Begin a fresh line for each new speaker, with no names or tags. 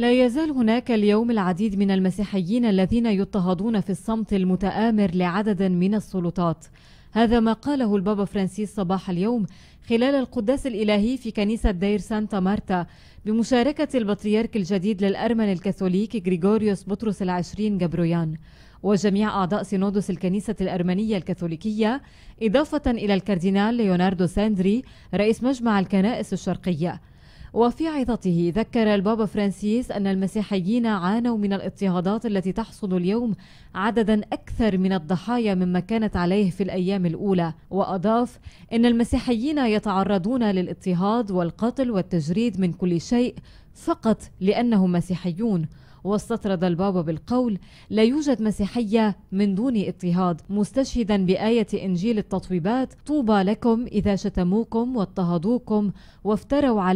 لا يزال هناك اليوم العديد من المسيحيين الذين يضطهدون في الصمت المتآمر لعدد من السلطات. هذا ما قاله البابا فرانسيس صباح اليوم خلال القداس الإلهي في كنيسة دير سانتا مارتا بمشاركة البطريرك الجديد للأرمن الكاثوليك غريغوريوس بطرس العشرين جبرويان وجميع أعضاء سينودوس الكنيسة الأرمنية الكاثوليكية إضافة إلى الكاردينال ليوناردو ساندري رئيس مجمع الكنائس الشرقية. وفي عظته ذكر البابا فرانسيس أن المسيحيين عانوا من الاضطهادات التي تحصد اليوم عددا أكثر من الضحايا مما كانت عليه في الأيام الأولى. وأضاف أن المسيحيين يتعرضون للاضطهاد والقتل والتجريد من كل شيء فقط لأنهم مسيحيون. واستطرد البابا بالقول لا يوجد مسيحية من دون اضطهاد. مستشهدا بآية إنجيل التطويبات طوبى لكم إذا شتموكم واضطهدوكم وافتروا عليكم